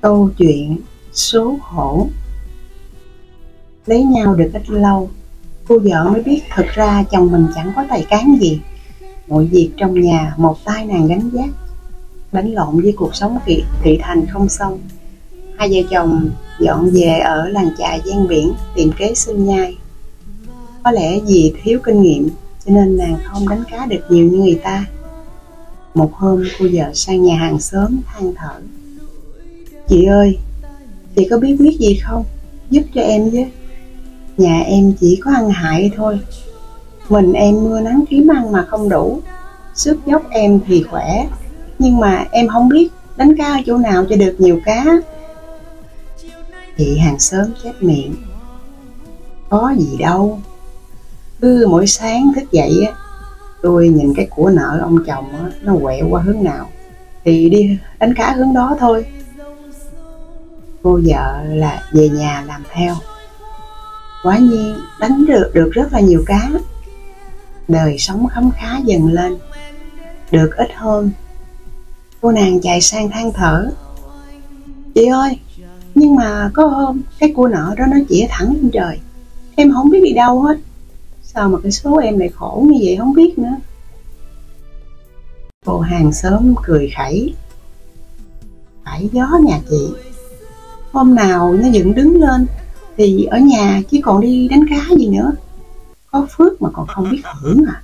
Câu chuyện số hổ. Lấy nhau được ít lâu Cô vợ mới biết thực ra chồng mình chẳng có tài cán gì. Mọi việc trong nhà một tay nàng gánh vác, Đánh lộn với cuộc sống thị, thị thành không xong. Hai vợ chồng dọn về ở làng chài gian biển tìm kế sinh nhai. Có lẽ vì thiếu kinh nghiệm cho nên nàng không đánh cá được nhiều như người ta. Một hôm cô vợ sang nhà hàng xóm than thở. Chị ơi, chị có biết biết gì không? Giúp cho em với. Nhà em chỉ có ăn hại thôi. Mình em mưa nắng kiếm ăn mà không đủ. Sức dốc em thì khỏe Nhưng mà em không biết đánh cá ở chỗ nào cho được nhiều cá. Chị hàng xóm chết miệng. Có gì đâu. Cứ mỗi sáng thức dậy á Tôi nhìn cái của nợ ông chồng á, nó quẹo qua hướng nào. Thì đi đánh cá hướng đó thôi cô vợ là về nhà làm theo. Quả nhiên, đánh được được rất là nhiều cá. Đời sống khấm khá dần lên. Được ít hơn. Cô nàng chạy sang than thở. Chị ơi, nhưng mà có hôm cái cua nợ đó nó chĩa thẳng lên trời. Em không biết đi đâu hết. Sao mà cái số em lại khổ như vậy không biết nữa. Cô hàng xóm cười khẩy. Phải gió nhà chị hôm nào nó dựng đứng lên, thì ở nhà chứ còn đi đánh cá gì nữa. Có phước mà còn không biết hưởng à.